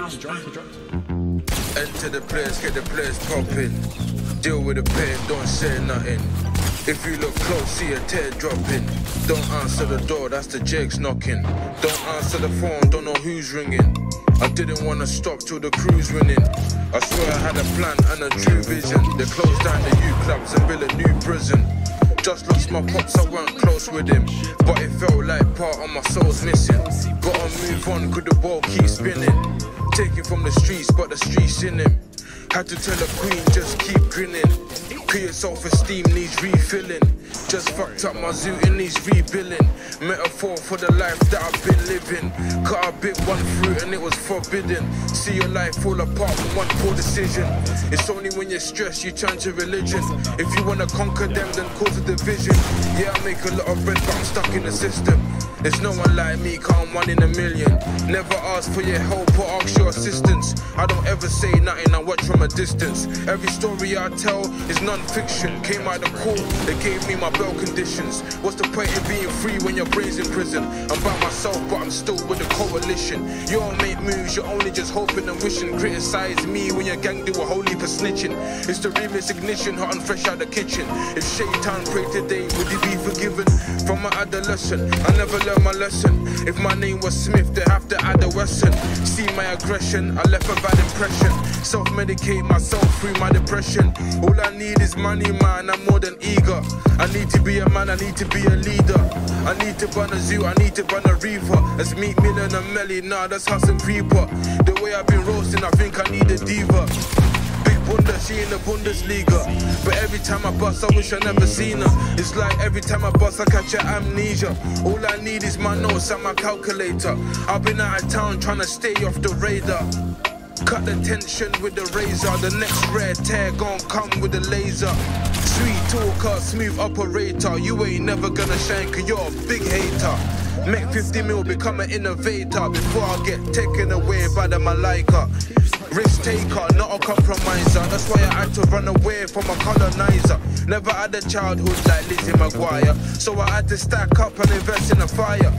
Enter the place, get the place popping. Deal with the pain, don't say nothing. If you look close, see a tear dropping. Don't answer the door, that's the jakes knocking. Don't answer the phone, don't know who's ringing. I didn't wanna stop till the crew's winning. I swear I had a plan and a true vision. They closed down the U clubs and built a new prison. Just lost my pops, I weren't close with him. But it felt like part of my soul's missing. Gotta move on, could the ball keep spinning? Taking from the streets, but the streets in him. Had to tell the queen, just keep grinning. Pure self-esteem needs refilling. Just fucked up my zoo, and needs rebuilding. Metaphor for the life that I've been living. Cut a bit one fruit and it was forbidden. See your life fall apart from one poor decision. It's only when you're stressed you turn to religion. If you wanna conquer them, then cause a division. Yeah, I make a lot of bread, but I'm stuck in the system. There's no one like me, can't one in a million. Never ask for your help or ask your assistance. I don't ever say nothing, I watch from a distance. Every story I tell is non-fiction. Came out of court, they gave me my bail conditions. What's the point in being free when your brain's in prison? I'm by myself, but I'm still with the coalition. You all make moves, you're only just hoping and wishing. Criticize me when your gang do a whole holy for snitching. It's the remix ignition, hot and fresh out the kitchen. If Shaitan prayed today, would he be forgiven? From my adolescent, I never learned my lesson. If my name was Smith, they have to add a Wesson. See my aggression, I left a bad impression. Self-medicate myself through my depression. All I need is money, man, I'm more than eager. I need to be a man, I need to be a leader. I need to run a zoo, I need to run a reefer. Let's meet Millen and Melly, nah, that's Hustle Creeper. The way I've been roasting, I think I need a diva. Bunda, she in the Bundesliga. But every time I bust, I wish I never seen her. It's like every time I bust, I catch a amnesia. All I need is my notes and my calculator. I've been out of town trying to stay off the radar. Cut the tension with the razor. The next rare tear gon' come with the laser. Sweet talker, smooth operator. You ain't never gonna shine, cause you're a big hater. Make 50 mil, become an innovator before I get taken away by the Malaika. Risk taker, not a compromiser. That's why I had to run away from a colonizer. Never had a childhood like Lizzie McGuire. So I had to stack up and invest in a fire.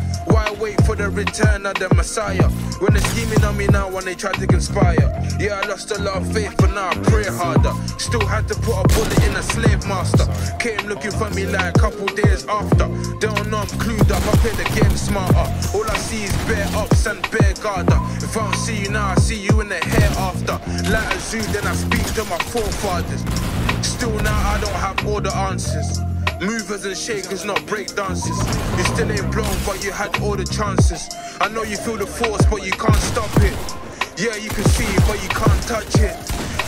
Wait for the return of the Messiah? When they're scheming on me now when they try to conspire. Yeah, I lost a lot of faith, but now I pray harder. Still had to put a bullet in a slave master. Came looking for me like a couple days after. Don't know I'm clued up, I play the game smarter. All I see is bare ups and bare garter. If I don't see you now, I see you in the hair after. Like a zoo, then I speak to my forefathers. Still now, I don't have all the answers. Movers and shakers, not break dances. You still ain't blown, but you had all the chances. I know you feel the force, but you can't stop it. Yeah, you can see it, but you can't touch it.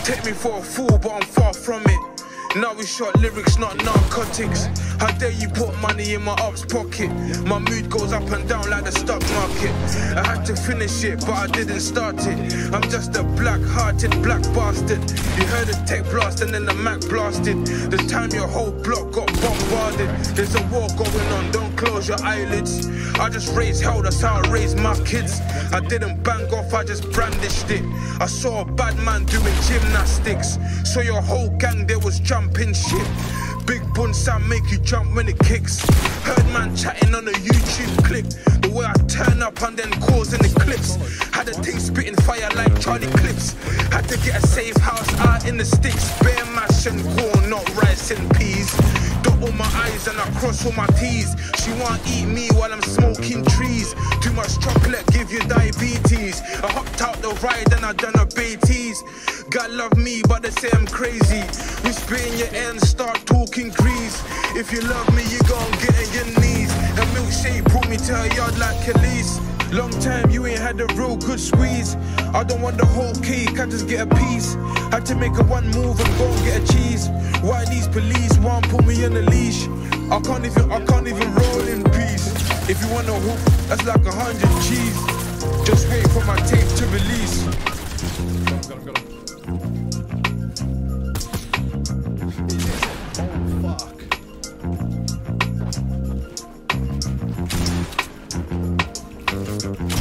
Take me for a fool, but I'm far from it. Now we shot lyrics, not narcotics. How dare you put money in my ops pocket? My mood goes up and down like the stock market. I had to finish it, but I didn't start it. I'm just a black-hearted black bastard. You heard the tech blast and then the Mac blasted. The time your whole block got bombarded. There's a war going on, don't close your eyelids. I just raised hell, that's how I raised my kids. I didn't bang off, I just brandished it. I saw a bad man doing gymnastics. So your whole gang there was jumping shit. Big bun sound make you jump when it kicks. Heard man chatting on a YouTube clip. The way I turn up and then causing eclipse. Had a thing spitting fire like Charlie Clips. Had to get a safe house out in the sticks. Bear mash and corn, eyes and I cross all my T's. She want eat me while I'm smoking trees. Too much chocolate give you diabetes. I hopped out the ride and I done a Beatties. God love me, but they say I'm crazy. We spit in your ear and start talking grease. If you love me, you gon' get on your knees. A milkshake brought me to a yard like Kelis. Long time you ain't had a real good squeeze. I don't want the whole cake, I just get a piece. Had to make a one move and go and get a cheese. Why these police won't put me on a leash? I can't even, I can't even roll in peace. If you want a hoop, that's like a hundred cheese. Just wait for my tape to release. Oh, fuck.